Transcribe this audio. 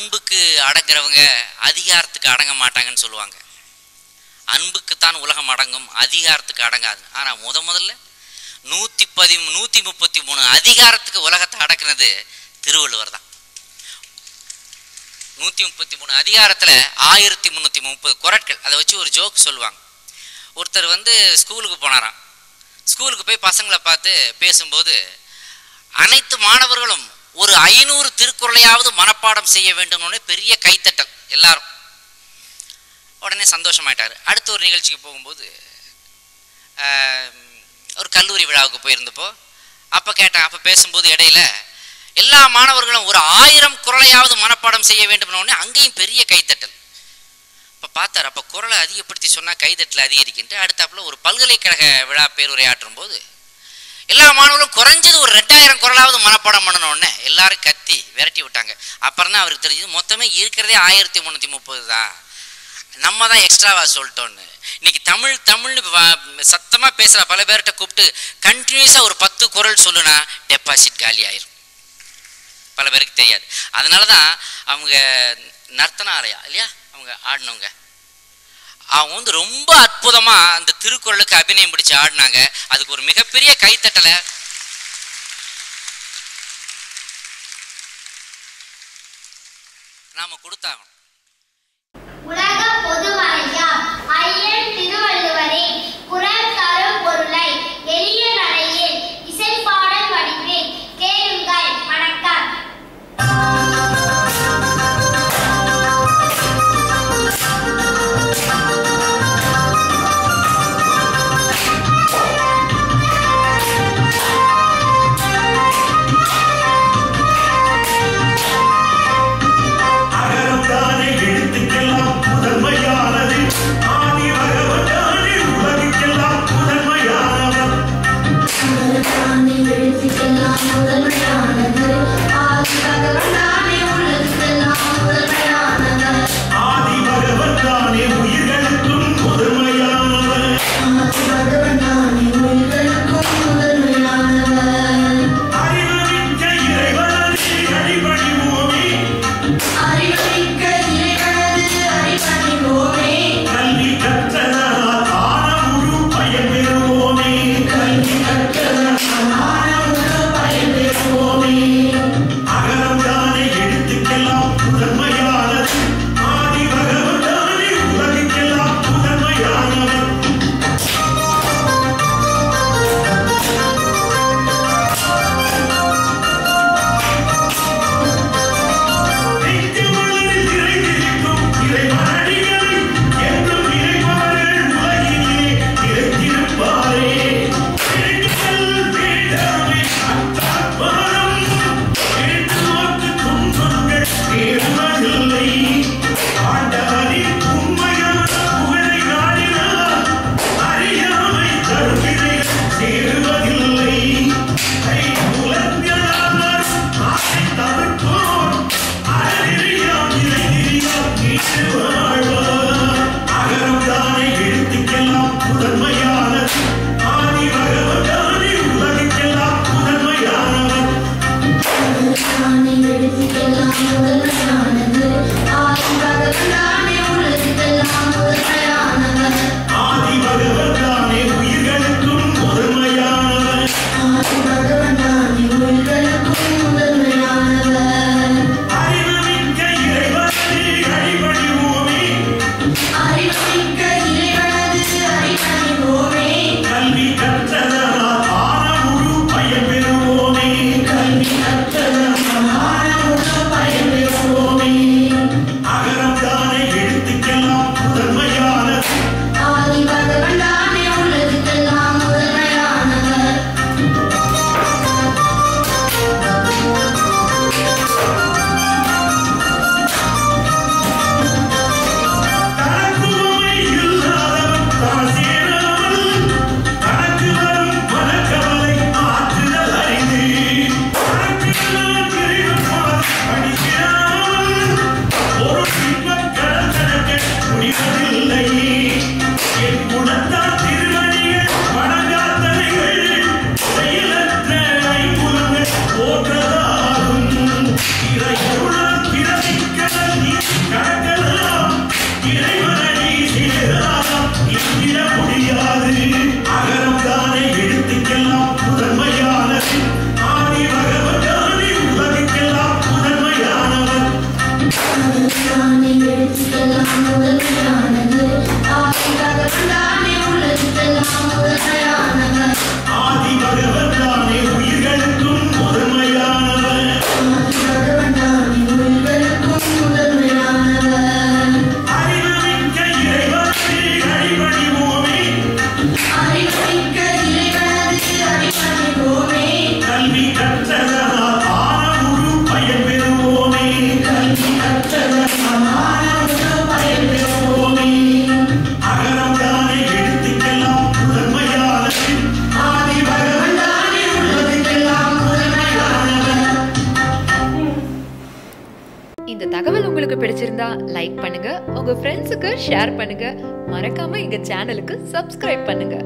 அன்புக்கு அடங்குறவங்க அதிகாரத்துக்கு அடங்க மாட்டாங்கன்னு சொல்லுவாங்க. அன்புக்குத்தான் உலகம் அடங்கும் அதிகாரத்துக்கு அடங்காது. ஆனால் முத முதல்ல நூற்றி பதி நூற்றி முப்பத்தி மூணு அதிகாரத்துக்கு உலகத்தை அடக்குனது திருவள்ளுவர் தான். நூற்றி முப்பத்தி மூணு அதிகாரத்தில் ஆயிரத்தி முந்நூற்றி முப்பது குரட்கள் அதை வச்சு ஒரு ஜோக் சொல்லுவாங்க. ஒருத்தர் வந்து ஸ்கூலுக்கு போனாராம். ஸ்கூலுக்கு போய் பசங்களை பார்த்து பேசும்போது அனைத்து மாணவர்களும் ஒரு ஐநூறு திருக்குறளையாவது மனப்பாடம் செய்ய வேண்டும்னு பெரிய கைத்தட்டல் எல்லாரும். உடனே சந்தோஷமாயிட்டார். அடுத்த ஒரு நிகழ்ச்சிக்கு போகும்போது ஒரு கல்லூரி விழாவுக்கு போயிருந்தப்போ அப்போ கேட்டேன் அப்போ பேசும்போது இடையில எல்லா மாணவர்களும் ஒரு ஆயிரம் குரலையாவது மனப்பாடம் செய்ய வேண்டும்னு உடனே அங்கேயும் பெரிய கைத்தட்டல். இப்போ பார்த்தார் அப்போ குரலை அதிகப்படுத்தி சொன்னால் கைதட்டில் அதிகரிக்கின்ற அடுத்தாப்புல ஒரு பல்கலைக்கழக விழா பேருரையாற்றும் போது எல்லா மாணவர்களும் குறைஞ்சது ஒரு ரெண்டாயிரம் குரலாவது மனப்பாடம் பண்ணணும் எல்லாரும் கத்தி விரட்டி விட்டாங்க. அப்புறம் தான் அவருக்கு தெரிஞ்சது மொத்தமே இருக்கிறதே ஆயிரத்தி முந்நூற்றி முப்பது தான். நம்ம தான் எக்ஸ்ட்ராவா சொல்லிட்டோன்னு இன்னைக்கு தமிழ் தமிழ்னு சத்தமாக பேசுகிற பல பேர்கிட்ட கூப்பிட்டு கண்டினியூஸாக ஒரு பத்து குரல் சொல்லுனா டெபாசிட் காலி ஆயிரும். பல பேருக்கு தெரியாது. அதனால தான் அவங்க நர்த்தனாலயா இல்லையா? அவங்க ஆடினவங்க. அவங்க வந்து ரொம்ப அற்புதமாக அந்த திருக்குறளுக்கு அபிநயம் பிடிச்சு ஆடினாங்க. அதுக்கு ஒரு மிகப்பெரிய கைத்தட்டலை. நாம கொடுத்தாகணும். இந்த தகவல் உங்களுக்கு பிடிச்சிருந்தா லைக் பண்ணுங்க. உங்க ஃப்ரெண்ட்ஸுக்கு ஷேர் பண்ணுங்க. மறக்காம எங்க சேனலுக்கு சப்ஸ்கிரைப் பண்ணுங்க.